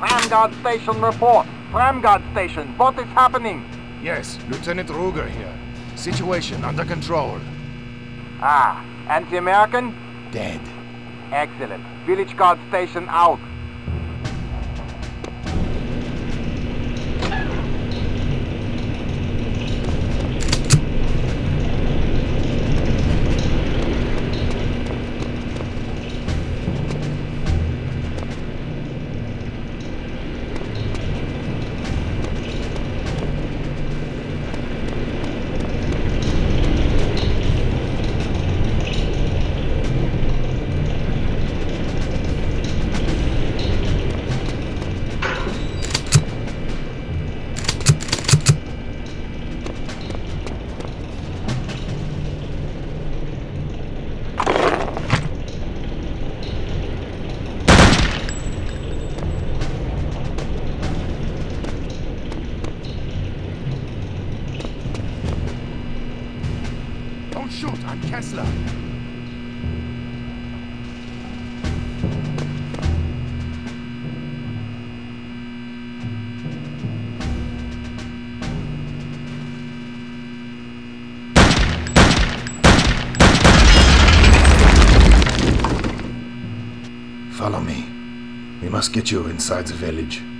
Guard Station report. Tram Guard Station, what is happening? Yes, Lieutenant Ruger here. Situation under control. Ah, and the American? Dead. Excellent. Village Guard Station out. Must get you inside the village.